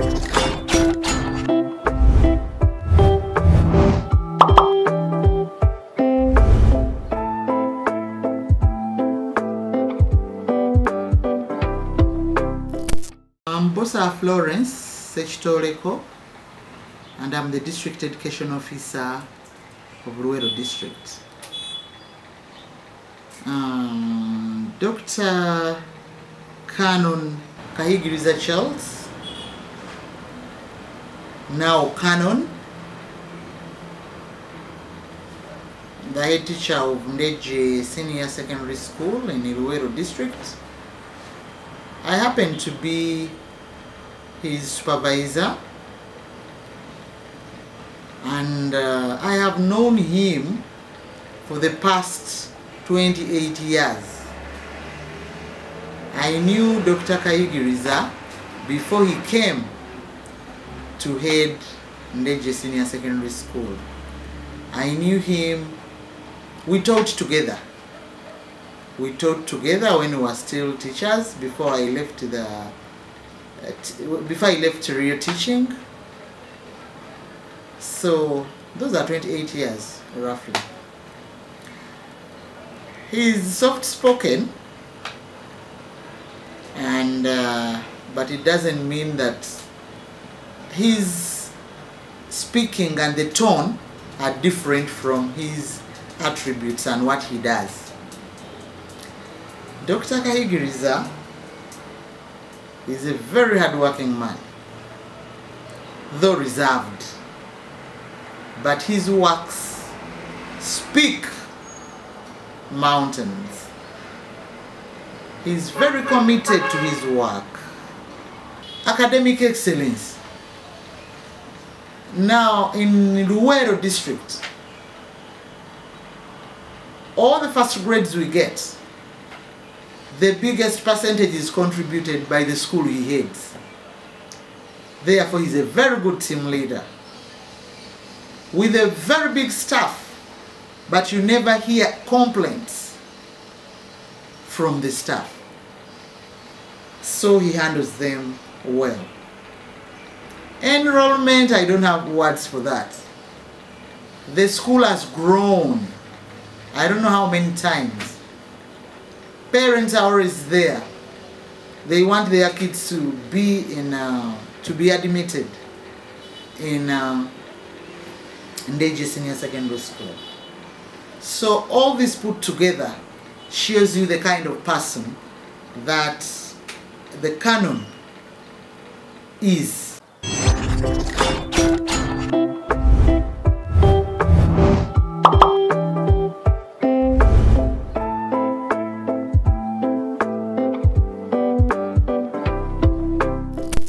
I'm Florence Sechitoleko and I'm the District Education Officer of Luweero District. Um, Dr. Canon Kahigiriza Charles, now Canon, the head teacher of Ndeje Senior Secondary School in Iluero District. I happen to be his supervisor and uh, I have known him for the past 28 years. I knew Dr. Kahigiriza before he came to head Ndeje Senior Secondary School. I knew him, we taught together. We taught together when we were still teachers before I left the uh, before I left real teaching. So those are 28 years roughly. He's soft spoken and uh, but it doesn't mean that his speaking and the tone are different from his attributes and what he does. Dr. Kahigiriza is a very hardworking man, though reserved, but his works speak mountains. He's very committed to his work. Academic excellence. Now in Luweero district, all the first grades we get, the biggest percentage is contributed by the school he heads. Therefore, he's a very good team leader with a very big staff, but you never hear complaints from the staff. So he handles them well. Enrollment, I don't have words for that. The school has grown. I don't know how many times. Parents are always there. They want their kids to be in, uh, to be admitted in uh, Ndeje Senior Secondary School. So all this put together shows you the kind of person that the canon is. Thank you.